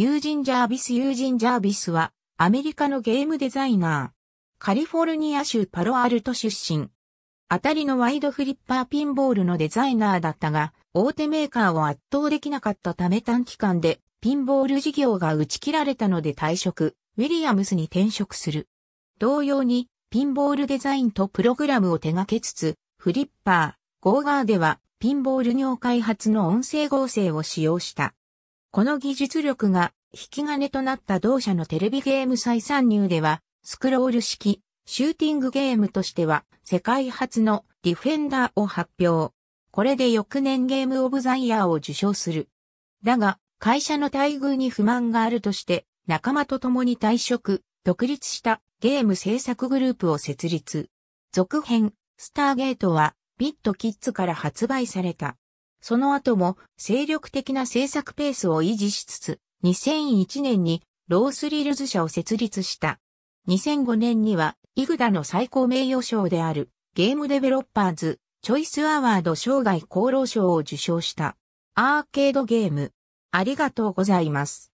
ユージン・ジャービス・ユージン・ジャービスは、アメリカのゲームデザイナー。カリフォルニア州パロアルト出身。当たりのワイドフリッパーピンボールのデザイナーだったが、大手メーカーを圧倒できなかったため短期間で、ピンボール事業が打ち切られたので退職、ウィリアムスに転職する。同様に、ピンボールデザインとプログラムを手掛けつつ、フリッパー、ゴーガーでは、ピンボール業開発の音声合成を使用した。この技術力が引き金となった同社のテレビゲーム再参入では、スクロール式、シューティングゲームとしては、世界初のディフェンダーを発表。これで翌年ゲームオブザイヤーを受賞する。だが、会社の待遇に不満があるとして、仲間と共に退職、独立したゲーム制作グループを設立。続編、スターゲートは、ビットキッズから発売された。その後も精力的な制作ペースを維持しつつ、2001年にロースリルズ社を設立した。2005年にはイグダの最高名誉賞であるゲームデベロッパーズチョイスアワード生涯功労賞を受賞した。アーケードゲーム。ありがとうございます。